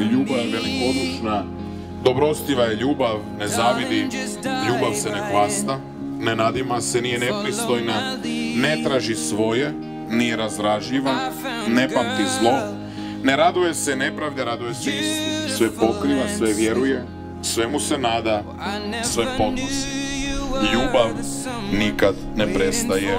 Ljubav je velikodušna, dobrostiva je ljubav, ne zavidi, ljubav se ne hvasta, ne nadima se, nije nepristojna, ne traži svoje, nije razraživa, ne pamti zlo, ne raduje se nepravde, raduje se istinu, sve pokriva, sve vjeruje, svemu se nada, sve podnosi. Ljubav nikad ne prestaje.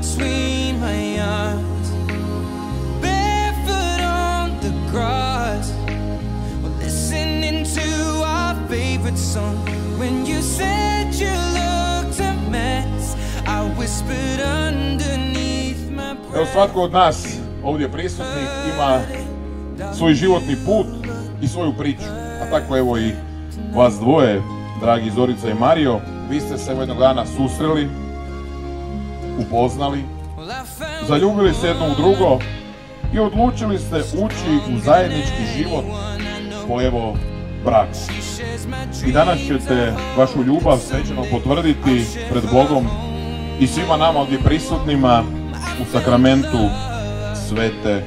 between my arms, barefoot on the grass, or listening to our favorite song. When you said you looked a mess, I whispered underneath my Evo breath. svatko od nas ovdje prisutnih ima svoj životni put i svoju priču. A tako evo i vas dvoje, dragi Zorica i Mario, vi ste se jednog dana susreli, upoznali, zaljubili se jedno u drugo i odlučili ste ući u zajednički život po evo braku. I danas ćete vašu ljubav svečano potvrditi pred Bogom i svima nama ovdje prisutnima u sakramentu svete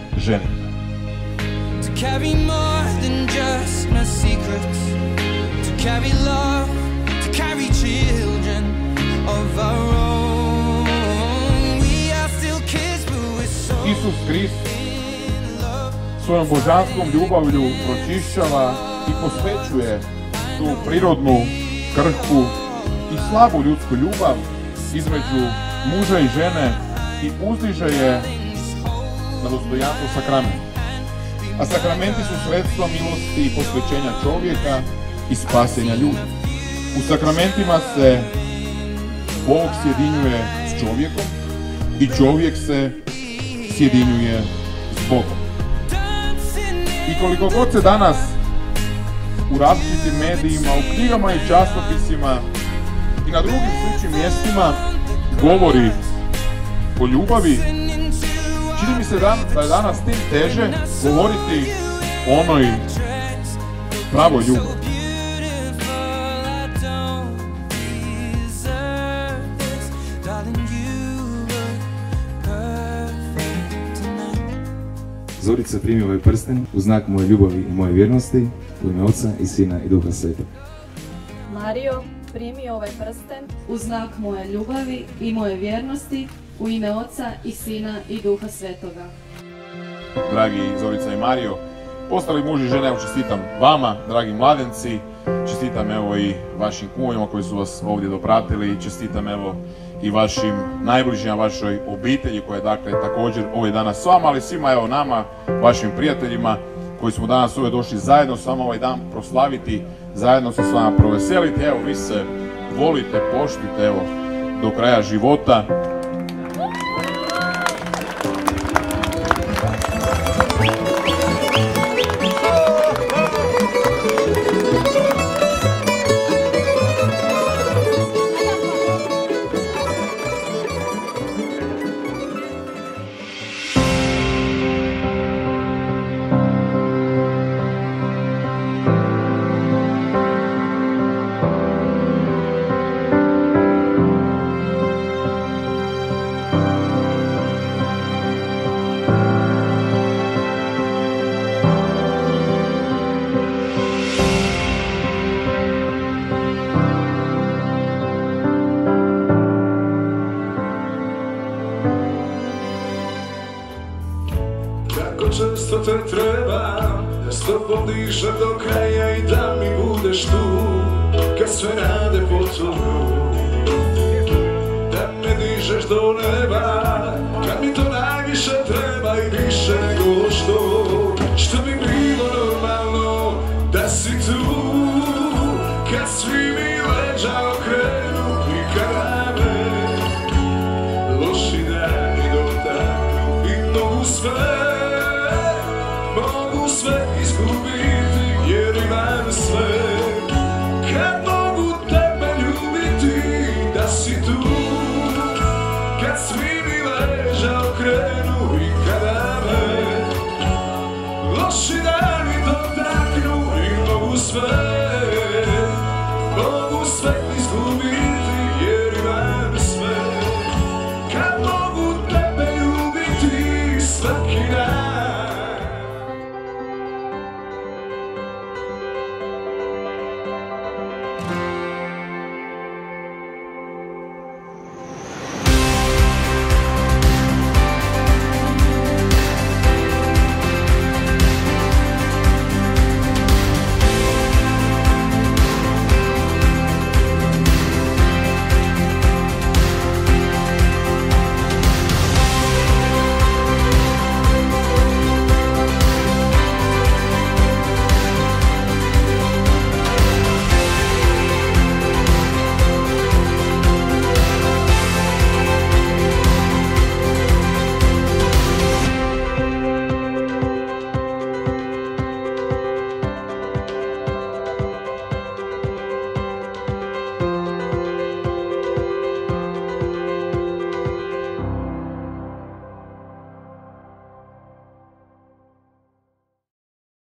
to carry love, to carry children Krist svojom božanskom ljubavlju pročišćava i posvećuje tu prirodnu, krhku i slabu ljudsku ljubav između muža i žene i uzdiže je na dostojanstvo sakramenta. A sakramenti su sredstvo milosti i posvećenja čovjeka i spasenja ljudi. U sakramentima se Bog sjedinjuje s čovjekom i čovjek se sjedinjuje s Bogom. I koliko god se danas u različitim medijima, u knjigama i časopisima i na drugim sličnim mjestima govori o ljubavi, čini mi se da, da je danas tim teže govoriti o onoj pravoj ljubavi. Zorica primi ovaj prsten u znak moje ljubavi i moje vjernosti, u ime Oca i Sina i Duha Svetog. Mario, primi ovaj prsten u znak moje ljubavi i moje vjernosti u ime Oca i Sina i Duha Svetoga. Dragi Zorica i Mario, postali muž i žene, evo čestitam vama, dragi mladenci, čestitam evo i vašim kumovima koji su vas ovdje dopratili, čestitam evo i vašim najbližnjima, vašoj obitelji koja je dakle također ovdje danas s vama, ali svima evo nama, vašim prijateljima koji smo danas ovdje došli zajedno s vama ovaj dan proslaviti, zajedno se s vama proveseliti, evo vi se volite, poštite evo do kraja života. Kako često te treba Da s tobom dišem do kraja I da mi budeš tu Kad sve rade po potonu Da me dižeš do neba Kad mi to najviše treba I više nego što Što bi bilo normalno Da si tu Kad svi mi leđa okrenu razumijem sve. Kad mogu tebe ljubiti da si tu Kad svi mi leža okrenu i kada me Loši dani dotaknu i mogu sve Mogu sve izgubiti.